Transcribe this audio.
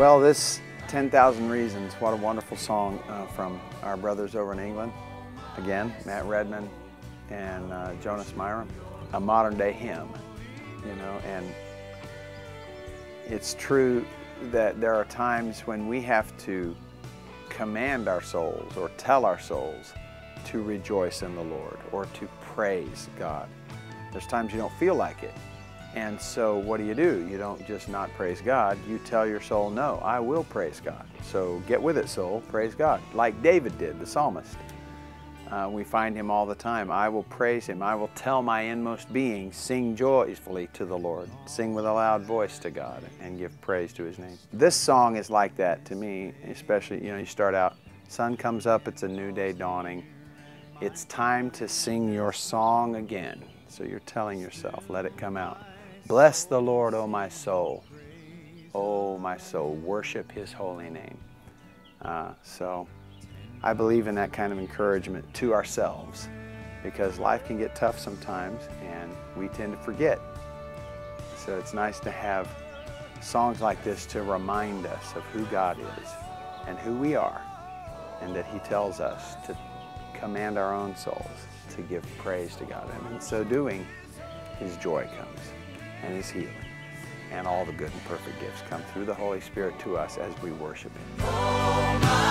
Well, this 10,000 Reasons, what a wonderful song uh, from our brothers over in England. Again, Matt Redman and uh, Jonas Myrin. A modern day hymn, you know, and it's true that there are times when we have to command our souls or tell our souls to rejoice in the Lord or to praise God. There's times you don't feel like it. And so what do you do? You don't just not praise God. You tell your soul, no, I will praise God. So get with it, soul. Praise God. Like David did, the psalmist. Uh, we find him all the time. I will praise him. I will tell my inmost being, sing joyfully to the Lord. Sing with a loud voice to God and give praise to his name. This song is like that to me, especially, you know, you start out, sun comes up, it's a new day dawning. It's time to sing your song again. So you're telling yourself, let it come out. Bless the Lord, O my soul. O my soul, worship his holy name. Uh, so I believe in that kind of encouragement to ourselves because life can get tough sometimes and we tend to forget. So it's nice to have songs like this to remind us of who God is and who we are and that he tells us to command our own souls to give praise to God. And in so doing, his joy comes and his healing. And all the good and perfect gifts come through the Holy Spirit to us as we worship him. Oh,